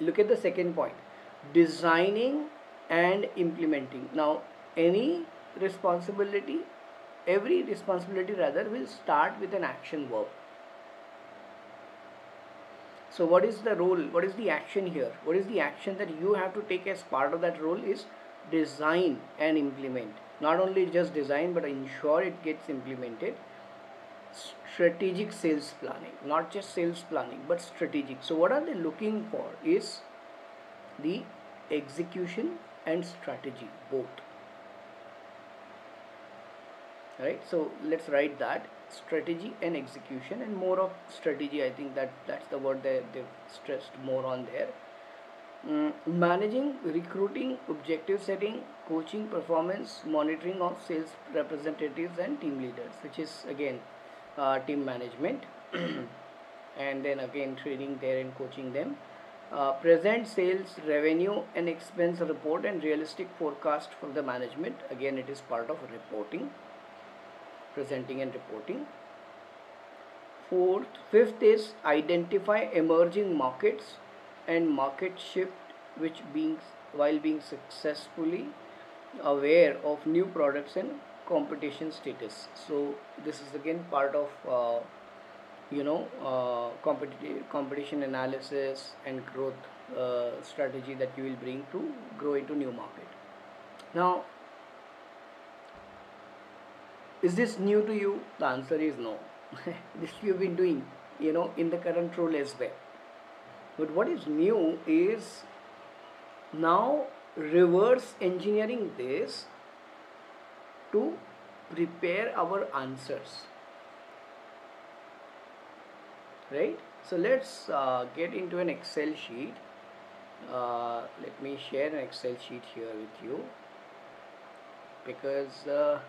look at the second point. Designing and implementing. Now any responsibility every responsibility rather will start with an action verb. So what is the role what is the action here? What is the action that you have to take as part of that role is design and implement. Not only just design but ensure it gets implemented strategic sales planning not just sales planning but strategic. So what are they looking for is the execution and strategy both. Right? So let's write that strategy and execution and more of strategy. I think that that's the word that they've stressed more on there. Mm, managing recruiting objective setting coaching performance monitoring of sales representatives and team leaders which is again uh, team management. And then again training there and coaching them. Uh, present sales revenue and expense report and realistic forecast for the management. Again it is part of reporting presenting and reporting. Fourth fifth is identify emerging markets and market shift which being while being successfully aware of new products and competition status. So this is again part of uh, you know uh, competitive competition analysis and growth uh, strategy that you will bring to grow into new market. Now is this new to you? The answer is no. This you've been doing you know in the current role as well. But what is new is now reverse engineering this to prepare our answers. Right? So let's uh, get into an excel sheet. Uh, let me share an excel sheet here with you. Because uh,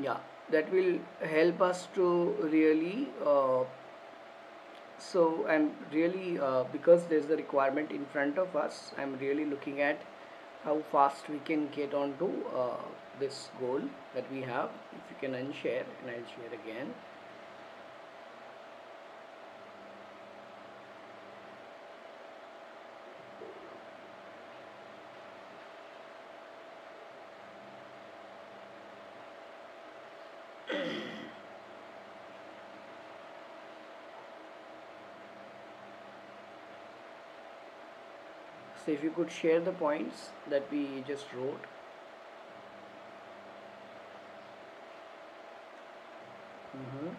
yeah that will help us to really uh, so I'm really uh, because there's the requirement in front of us I'm really looking at how fast we can get on to uh, this goal that we have. If you can unshare and I'll share again so if you could share the points that we just wrote. Mm -hmm.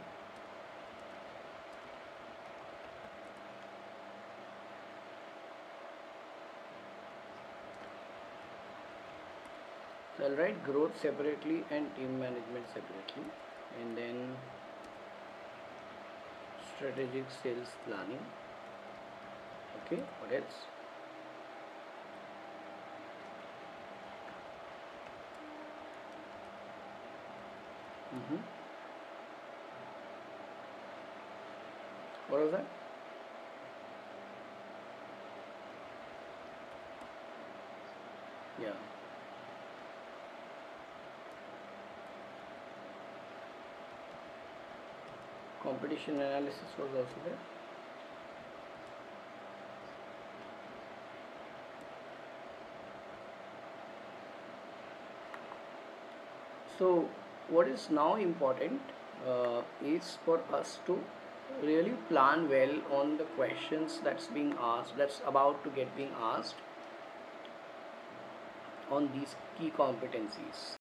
So I'll write growth separately and team management separately and then strategic sales planning. Okay what else -hmm. What was that? Yeah. Competition analysis was also there. So what is now important uh, is for us to really plan well on the questions that's being asked that's about to get being asked on these key competencies